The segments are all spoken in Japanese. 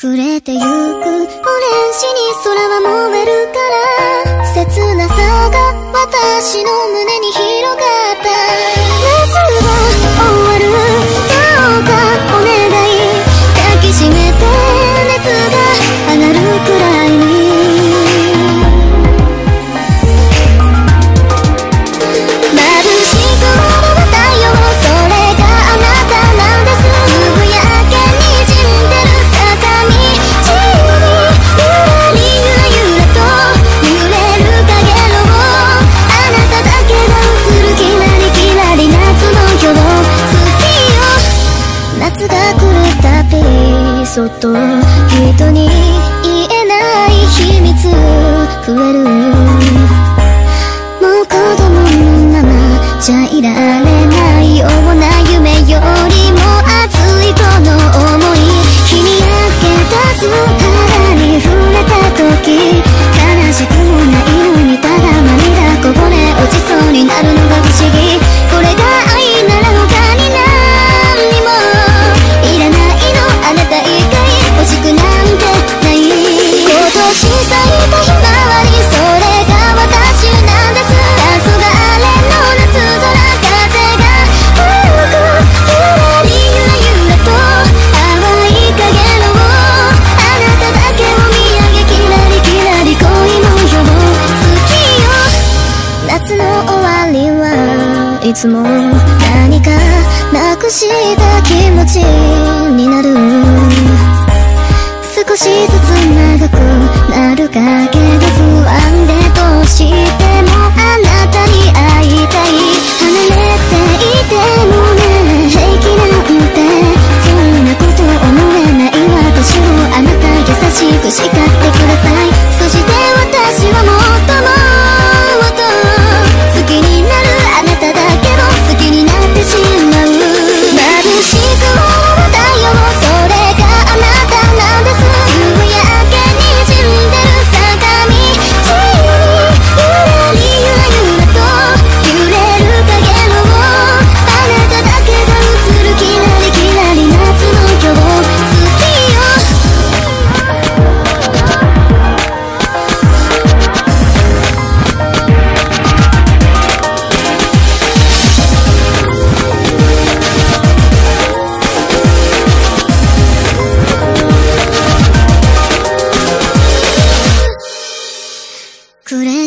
暮れてゆく。オレンジに空は燃えるから切なさが私のそっと人にいつも何かなくした気持ちになる少しずつ長くなるかけど不安でどうしてもあなたに会いたい離れていてもね平気なんてそんなこと思えない私をあなた優しく叱って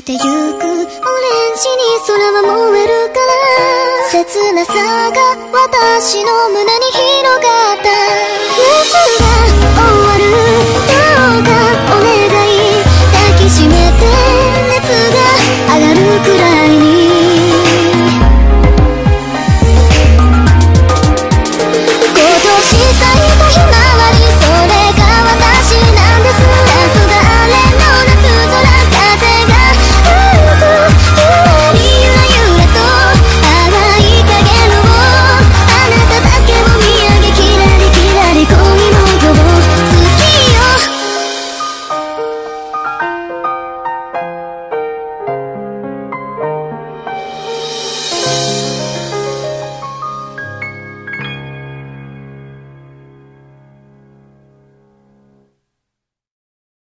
てゆくオレンジに空は燃えるから。切なさが私の胸に響く。